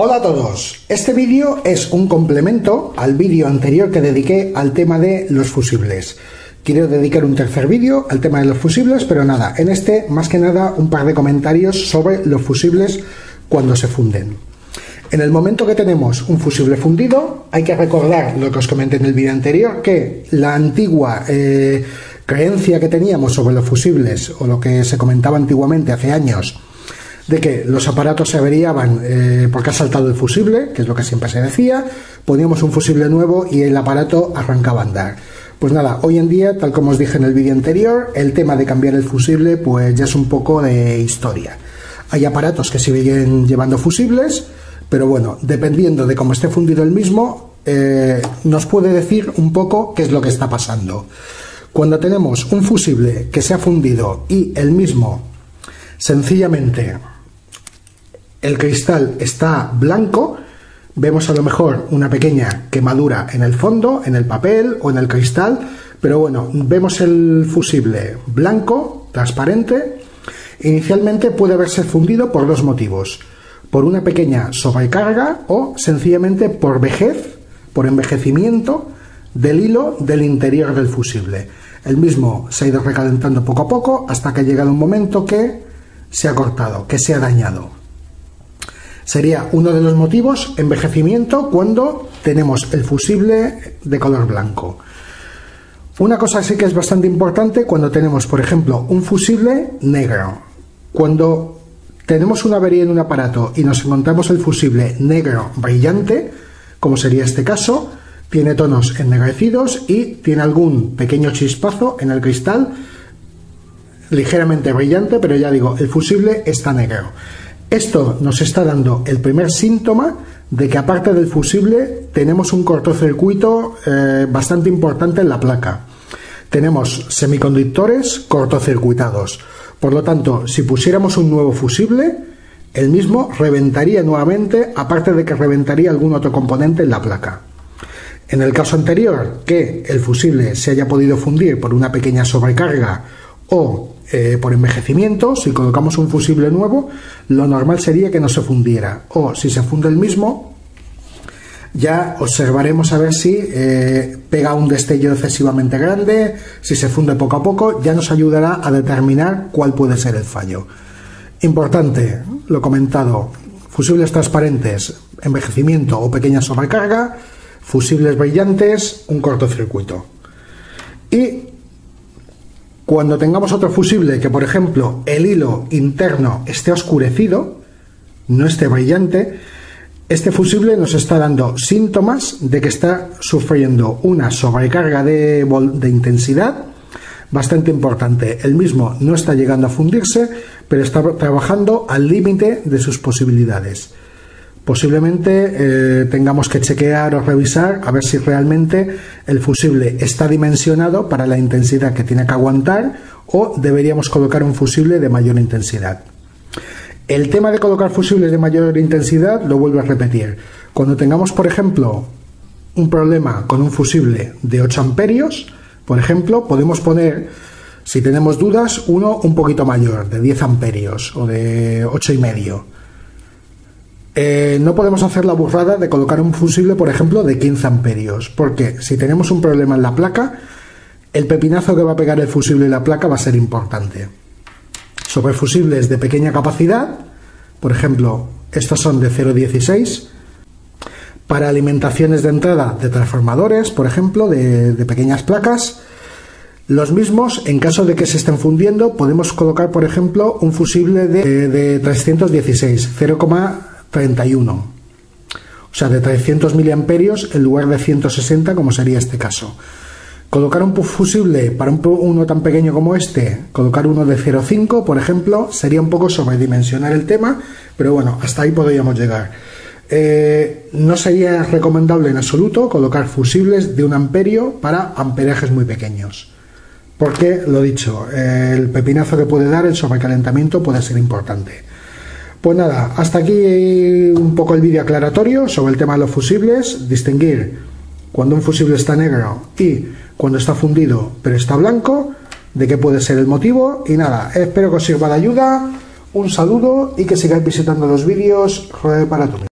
Hola a todos, este vídeo es un complemento al vídeo anterior que dediqué al tema de los fusibles. Quiero dedicar un tercer vídeo al tema de los fusibles, pero nada, en este más que nada un par de comentarios sobre los fusibles cuando se funden. En el momento que tenemos un fusible fundido, hay que recordar lo que os comenté en el vídeo anterior, que la antigua eh, creencia que teníamos sobre los fusibles, o lo que se comentaba antiguamente hace años, de que los aparatos se averiaban eh, porque ha saltado el fusible, que es lo que siempre se decía, poníamos un fusible nuevo y el aparato arrancaba a andar. Pues nada, hoy en día, tal como os dije en el vídeo anterior, el tema de cambiar el fusible pues ya es un poco de historia. Hay aparatos que siguen llevando fusibles, pero bueno, dependiendo de cómo esté fundido el mismo, eh, nos puede decir un poco qué es lo que está pasando. Cuando tenemos un fusible que se ha fundido y el mismo sencillamente el cristal está blanco, vemos a lo mejor una pequeña quemadura en el fondo, en el papel o en el cristal, pero bueno, vemos el fusible blanco, transparente. Inicialmente puede haberse fundido por dos motivos por una pequeña sobrecarga o sencillamente por vejez, por envejecimiento del hilo del interior del fusible. El mismo se ha ido recalentando poco a poco hasta que ha llegado un momento que se ha cortado, que se ha dañado. Sería uno de los motivos envejecimiento cuando tenemos el fusible de color blanco. Una cosa sí que es bastante importante cuando tenemos, por ejemplo, un fusible negro. Cuando tenemos una avería en un aparato y nos encontramos el fusible negro brillante, como sería este caso, tiene tonos ennegrecidos y tiene algún pequeño chispazo en el cristal, ligeramente brillante, pero ya digo, el fusible está negro. Esto nos está dando el primer síntoma de que aparte del fusible tenemos un cortocircuito eh, bastante importante en la placa. Tenemos semiconductores cortocircuitados. Por lo tanto, si pusiéramos un nuevo fusible, el mismo reventaría nuevamente, aparte de que reventaría algún otro componente en la placa. En el caso anterior, que el fusible se haya podido fundir por una pequeña sobrecarga o eh, por envejecimiento, si colocamos un fusible nuevo, lo normal sería que no se fundiera. O si se funde el mismo, ya observaremos a ver si eh, pega un destello excesivamente grande, si se funde poco a poco, ya nos ayudará a determinar cuál puede ser el fallo. Importante, lo comentado, fusibles transparentes, envejecimiento o pequeña sobrecarga, fusibles brillantes, un cortocircuito. Y cuando tengamos otro fusible que, por ejemplo, el hilo interno esté oscurecido, no esté brillante, este fusible nos está dando síntomas de que está sufriendo una sobrecarga de, intensidad bastante importante. El mismo no está llegando a fundirse, pero está trabajando al límite de sus posibilidades. Posiblemente eh, tengamos que chequear o revisar a ver si realmente el fusible está dimensionado para la intensidad que tiene que aguantar o deberíamos colocar un fusible de mayor intensidad. El tema de colocar fusibles de mayor intensidad lo vuelvo a repetir. Cuando tengamos, por ejemplo, un problema con un fusible de 8 amperios, por ejemplo, podemos poner, si tenemos dudas, uno un poquito mayor, de 10 amperios o de 8 y medio. Eh, no podemos hacer la burrada de colocar un fusible, por ejemplo, de 15 amperios, porque si tenemos un problema en la placa, el pepinazo que va a pegar el fusible y la placa va a ser importante sobre fusibles de pequeña capacidad, por ejemplo, estos son de 0,16, para alimentaciones de entrada de transformadores, por ejemplo, de, pequeñas placas. Los mismos, en caso de que se estén fundiendo, podemos colocar, por ejemplo, un fusible de, de 316, 0,31. O sea, de 300 miliamperios en lugar de 160, como sería este caso. Colocar un fusible para un, uno tan pequeño como este, colocar uno de 0,5, por ejemplo, sería un poco sobredimensionar el tema, pero bueno, hasta ahí podríamos llegar. Eh, no sería recomendable en absoluto colocar fusibles de un amperio para amperajes muy pequeños. Porque, lo dicho, el pepinazo que puede dar el sobrecalentamiento puede ser importante. Pues nada, hasta aquí un poco el vídeo aclaratorio sobre el tema de los fusibles, distinguir cuando un fusible está negro y cuando está fundido pero está blanco, de qué puede ser el motivo. Y nada, espero que os sirva de ayuda, un saludo y que sigáis visitando los vídeos. Para tu